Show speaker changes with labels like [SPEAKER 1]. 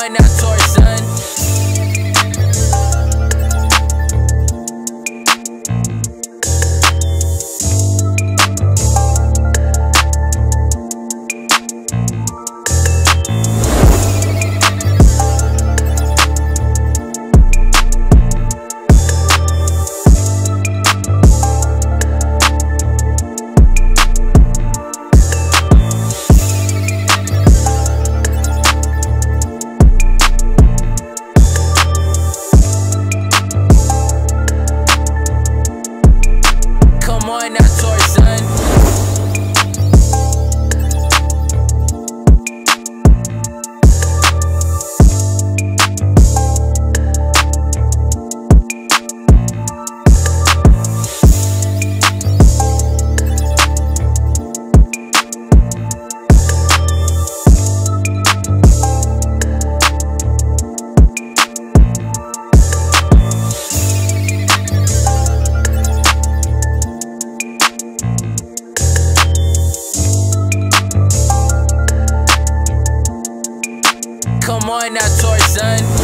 [SPEAKER 1] going out towards moi, that's all Come on now, son.